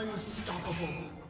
Unstoppable.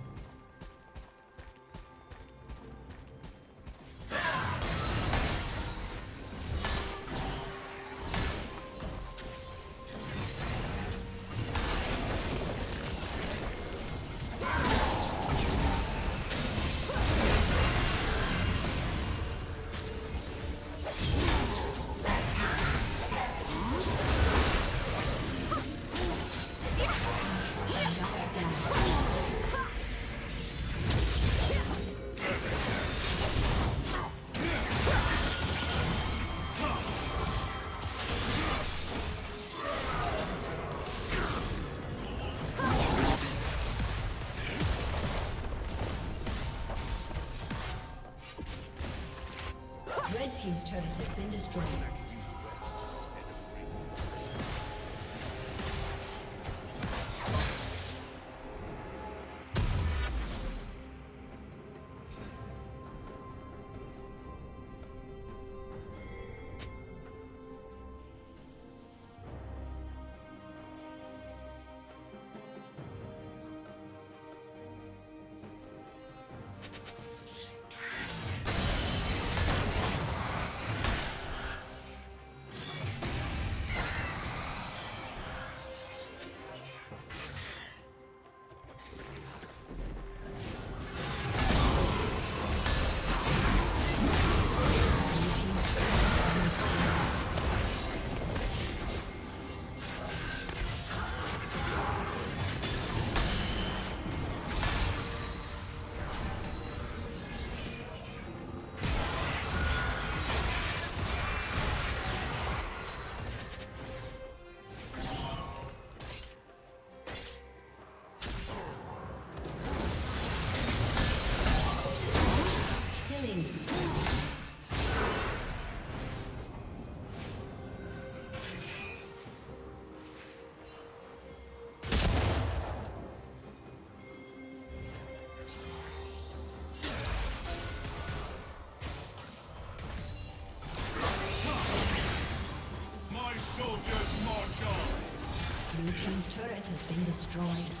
Destroyed.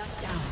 Shut down.